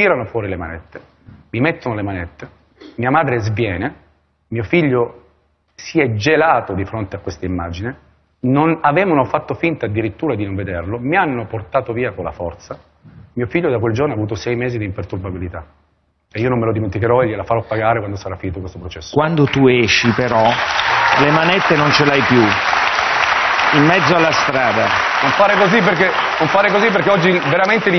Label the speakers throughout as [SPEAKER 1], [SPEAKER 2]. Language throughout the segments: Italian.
[SPEAKER 1] tirano fuori le manette, mi mettono le manette, mia madre sviene, mio figlio si è gelato di fronte a questa immagine, non avevano fatto finta addirittura di non vederlo, mi hanno portato via con la forza, mio figlio da quel giorno ha avuto sei mesi di imperturbabilità. E io non me lo dimenticherò e gliela farò pagare quando sarà finito questo processo.
[SPEAKER 2] Quando tu esci però, le manette non ce l'hai più. In mezzo alla strada.
[SPEAKER 1] Non fare così perché, non fare così perché oggi veramente,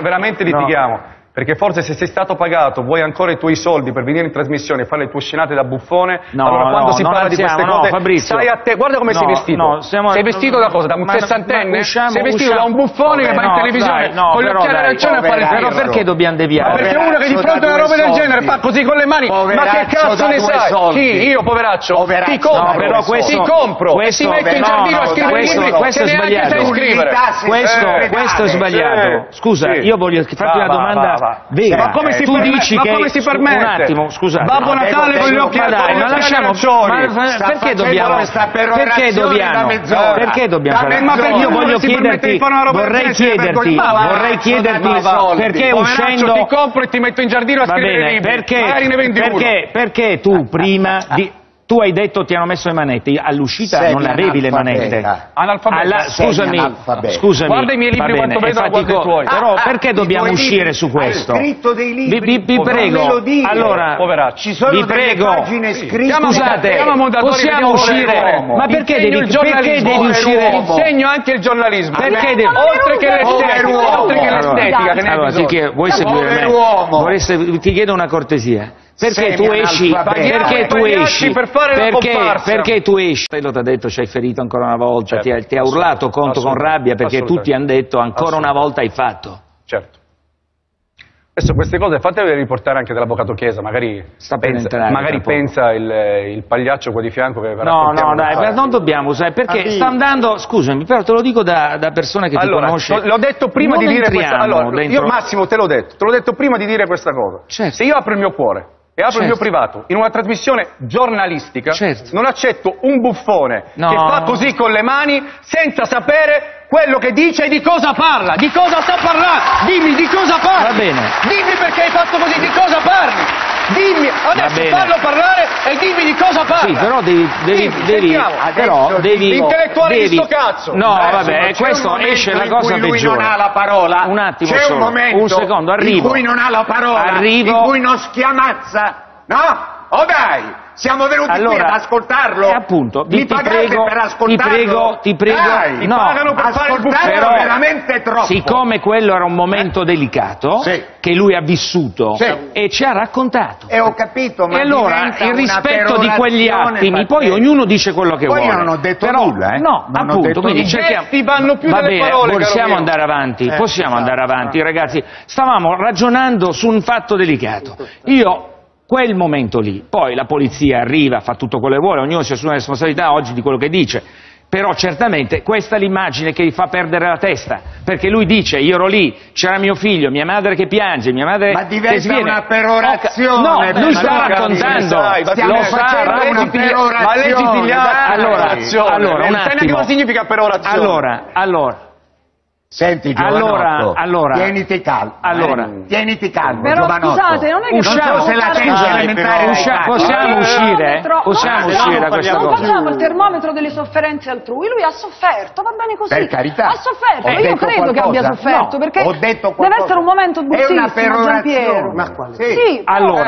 [SPEAKER 1] veramente litighiamo. Perché forse se sei stato pagato, vuoi ancora i tuoi soldi per venire in trasmissione e fare le tue scenate da buffone,
[SPEAKER 2] No,
[SPEAKER 1] allora quando
[SPEAKER 2] no,
[SPEAKER 1] si parla di queste cose,
[SPEAKER 2] Fabrizio.
[SPEAKER 1] stai a te, guarda come
[SPEAKER 2] No,
[SPEAKER 1] sei vestito.
[SPEAKER 2] no, stiamo-
[SPEAKER 1] sei vestito da cosa? Da un
[SPEAKER 2] Ma- ma
[SPEAKER 1] sessantenne?
[SPEAKER 2] usciamo-
[SPEAKER 1] sei vestito
[SPEAKER 2] usciamo-
[SPEAKER 1] da un buffone che va in televisione
[SPEAKER 2] dai, no,
[SPEAKER 1] con gli occhiali arancioni a fare il
[SPEAKER 2] Però perché dobbiamo
[SPEAKER 1] Ma
[SPEAKER 2] deviare?
[SPEAKER 1] perché uno che di fronte a una roba del genere fa così con le mani, ma che cazzo ne sai? Chi? Io, poveraccio? Ti compro, ti compro e ti metto in
[SPEAKER 2] no,
[SPEAKER 1] giardino
[SPEAKER 2] no,
[SPEAKER 1] a scrivere libri
[SPEAKER 2] questo
[SPEAKER 1] che
[SPEAKER 2] è sbagliato. Questo,
[SPEAKER 3] Eh,
[SPEAKER 2] questo è sbagliato. Scusa,
[SPEAKER 1] Sì.
[SPEAKER 2] io voglio farti
[SPEAKER 1] Va,
[SPEAKER 2] una domanda
[SPEAKER 1] va, va.
[SPEAKER 2] vera.
[SPEAKER 1] Ma come si
[SPEAKER 2] tu
[SPEAKER 1] permette-
[SPEAKER 2] dici
[SPEAKER 1] ma
[SPEAKER 2] che
[SPEAKER 1] come si permette?
[SPEAKER 2] Un attimo, scusate.
[SPEAKER 1] Babbo
[SPEAKER 2] No,
[SPEAKER 1] Natale
[SPEAKER 2] devo-
[SPEAKER 1] con gli
[SPEAKER 2] devo-
[SPEAKER 1] occhi
[SPEAKER 2] ma dai, ma lasciamo ma- perché dobbiamo
[SPEAKER 3] questa
[SPEAKER 2] perché dobbiamo perché dobbiamo fare ma io voglio
[SPEAKER 1] si
[SPEAKER 2] chiederti vorrei chiederti vorrei chiederti perché uscendo
[SPEAKER 1] ti compro e ti metto in giardino a scrivere libri.
[SPEAKER 2] perché, perché, perché tu prima di, tu hai detto ti hanno messo le manette, all'uscita
[SPEAKER 3] Sei
[SPEAKER 2] non avevi le manette.
[SPEAKER 3] analfabeta.
[SPEAKER 2] Alla- scusami,
[SPEAKER 3] analfabeta.
[SPEAKER 2] scusami.
[SPEAKER 1] Guarda i miei libri
[SPEAKER 2] bene,
[SPEAKER 1] quanto vedono, guarda i tuoi.
[SPEAKER 2] Però
[SPEAKER 3] Ah,
[SPEAKER 2] perché
[SPEAKER 3] ah,
[SPEAKER 2] dobbiamo uscire
[SPEAKER 3] libri.
[SPEAKER 2] su questo?
[SPEAKER 3] Hai scritto dei libri.
[SPEAKER 2] Vi, vi- vi
[SPEAKER 3] Non
[SPEAKER 2] prego.
[SPEAKER 3] me lo dire.
[SPEAKER 2] Allora,
[SPEAKER 1] Poveraccio.
[SPEAKER 3] Ci sono
[SPEAKER 2] vi
[SPEAKER 3] delle
[SPEAKER 2] prego.
[SPEAKER 3] pagine scritte.
[SPEAKER 1] Chiama-
[SPEAKER 2] Scusate, possiamo uscire? Ma perché devi,
[SPEAKER 1] il
[SPEAKER 2] perché devi uscire?
[SPEAKER 1] Insegno anche il giornalismo.
[SPEAKER 2] Perché devi-
[SPEAKER 1] oltre che l'estetica,
[SPEAKER 3] uomo.
[SPEAKER 1] oltre che l'estetica
[SPEAKER 2] allora, ti
[SPEAKER 1] bisogno.
[SPEAKER 2] chiedo, vuoi seguire me?
[SPEAKER 3] Pover'uomo.
[SPEAKER 2] Vorreste- ti chiedo una cortesia. Perché tu esci, perché tu esci,
[SPEAKER 1] per fare
[SPEAKER 2] perché, perché tu esci, Fratello ti ha detto ci hai ferito ancora una volta,
[SPEAKER 1] Certo,
[SPEAKER 2] ti, ha, ti ha urlato conto con rabbia perché tutti hanno detto ancora una volta hai fatto.
[SPEAKER 1] Certo. Adesso queste cose fatele riportare anche dall'avvocato Chiesa, magari
[SPEAKER 2] Sta per
[SPEAKER 1] pensa, magari pensa il, il pagliaccio qua di fianco che
[SPEAKER 2] No,
[SPEAKER 1] raccontiamo
[SPEAKER 2] no,
[SPEAKER 1] da
[SPEAKER 2] dai,
[SPEAKER 1] fare.
[SPEAKER 2] ma non dobbiamo usare, perché
[SPEAKER 3] Amico.
[SPEAKER 2] sta andando, scusami, però te lo dico da, da persona che
[SPEAKER 1] Allora,
[SPEAKER 2] ti conosce.
[SPEAKER 1] l'ho- l'ho detto prima
[SPEAKER 2] Non
[SPEAKER 1] di dire questa
[SPEAKER 2] entriamo
[SPEAKER 1] allora,
[SPEAKER 2] dentro-
[SPEAKER 1] Io Massimo te l'ho detto, te l'ho detto prima di dire questa cosa.
[SPEAKER 2] Certo.
[SPEAKER 1] Se io apro il mio cuore e apro il mio
[SPEAKER 2] Certo.
[SPEAKER 1] privato in una trasmissione giornalistica,
[SPEAKER 2] Certo.
[SPEAKER 1] non accetto un buffone
[SPEAKER 2] No.
[SPEAKER 1] che fa così con le mani senza sapere quello che dice e di cosa parla. Di cosa sta parlando? Dimmi di cosa parli.
[SPEAKER 2] Va bene.
[SPEAKER 1] Dimmi perché hai fatto così, di cosa parli. Dimmi, adesso fallo parlare e dimmi di cosa parla.
[SPEAKER 2] Sì, però devi, devi,
[SPEAKER 1] Dimmi,
[SPEAKER 2] devi, però devi,
[SPEAKER 1] l'intellettuale di sto cazzo.
[SPEAKER 2] No, vabbè, questo esce la cosa
[SPEAKER 3] cui lui
[SPEAKER 2] peggiore.
[SPEAKER 3] non ha la parola.
[SPEAKER 2] Un attimo
[SPEAKER 3] C'è un momento
[SPEAKER 2] un secondo, arrivo.
[SPEAKER 3] in cui non ha la parola,
[SPEAKER 2] Arrivo.
[SPEAKER 3] in cui non schiamazza. No? Oh dai! Siamo venuti qui
[SPEAKER 2] Allora,
[SPEAKER 3] ad ascoltarlo.
[SPEAKER 2] eh, appunto,
[SPEAKER 3] Mi
[SPEAKER 2] ti
[SPEAKER 3] pagate
[SPEAKER 2] prego,
[SPEAKER 3] per
[SPEAKER 2] ti
[SPEAKER 3] ascoltarlo?
[SPEAKER 2] prego, ti prego,
[SPEAKER 3] Dai,
[SPEAKER 1] Ti
[SPEAKER 2] no,
[SPEAKER 1] pagano per fare il
[SPEAKER 3] ascoltarlo
[SPEAKER 1] buffone.
[SPEAKER 3] è veramente troppo.
[SPEAKER 2] Siccome quello era un momento delicato
[SPEAKER 3] Sì.
[SPEAKER 2] che lui ha vissuto
[SPEAKER 3] Sì.
[SPEAKER 2] e ci ha raccontato.
[SPEAKER 3] E ho capito, ma
[SPEAKER 2] e allora
[SPEAKER 3] una
[SPEAKER 2] rispetto di quegli attimi, poi ognuno dice quello che
[SPEAKER 3] Poi
[SPEAKER 2] vuole.
[SPEAKER 3] io non ho detto
[SPEAKER 2] Però-
[SPEAKER 3] nulla, eh.
[SPEAKER 2] No,
[SPEAKER 3] Non ho
[SPEAKER 2] appunto,
[SPEAKER 3] detto
[SPEAKER 2] quindi
[SPEAKER 3] nulla.
[SPEAKER 2] cerchiamo.
[SPEAKER 1] I gesti vanno più
[SPEAKER 2] Va
[SPEAKER 1] delle
[SPEAKER 2] bene,
[SPEAKER 1] parole, caro
[SPEAKER 2] possiamo andare avanti,
[SPEAKER 3] Eh,
[SPEAKER 2] possiamo
[SPEAKER 3] esatto.
[SPEAKER 2] andare avanti, ragazzi. Stavamo ragionando su un fatto delicato. Io quel momento lì, poi la polizia arriva, fa tutto quello che vuole, ognuno si assume la responsabilità oggi di quello che dice. Però certamente questa è l'immagine che gli fa perdere la testa, perché lui dice io ero lì, c'era mio figlio, mia madre che piange, mia madre
[SPEAKER 3] Ma diventa
[SPEAKER 2] che sviene.
[SPEAKER 3] una perorazione,
[SPEAKER 2] No,
[SPEAKER 3] beh,
[SPEAKER 2] lui
[SPEAKER 3] ma
[SPEAKER 2] sta
[SPEAKER 3] allora
[SPEAKER 2] raccontando,
[SPEAKER 1] sai, ma
[SPEAKER 3] stiamo
[SPEAKER 2] lo sa,
[SPEAKER 3] facendo
[SPEAKER 2] ma
[SPEAKER 3] una
[SPEAKER 2] leggi-
[SPEAKER 1] Ma.
[SPEAKER 2] Allora, allora, un
[SPEAKER 1] Non neanche
[SPEAKER 2] attimo.
[SPEAKER 1] cosa significa perorazione.
[SPEAKER 2] Allora, allora,
[SPEAKER 3] Senti,
[SPEAKER 2] Allora,
[SPEAKER 3] Giovanotto,
[SPEAKER 2] allora.
[SPEAKER 3] tieniti calmo.
[SPEAKER 2] Allora.
[SPEAKER 3] eh. tieniti calmo,
[SPEAKER 4] Però
[SPEAKER 3] Giovanotto.
[SPEAKER 4] scusate, non è che
[SPEAKER 2] Usciamo.
[SPEAKER 3] Non so se la elementare
[SPEAKER 4] però-
[SPEAKER 3] l'hai
[SPEAKER 2] Uscia-
[SPEAKER 3] fatta.
[SPEAKER 2] possiamo uscire? Possiamo
[SPEAKER 4] no,
[SPEAKER 2] uscire da questa
[SPEAKER 4] non
[SPEAKER 2] cosa?
[SPEAKER 4] facciamo il termometro delle sofferenze altrui, lui ha sofferto, va bene così.
[SPEAKER 3] Per carità.
[SPEAKER 4] Ha sofferto, io credo che
[SPEAKER 3] qualcosa?
[SPEAKER 4] abbia sofferto,
[SPEAKER 3] No,
[SPEAKER 4] perché
[SPEAKER 3] ho detto
[SPEAKER 4] deve essere un momento bruttissimo,
[SPEAKER 3] perorazione.
[SPEAKER 4] Giampiero.
[SPEAKER 3] Ma quale?
[SPEAKER 4] Sì, però-
[SPEAKER 2] Allora,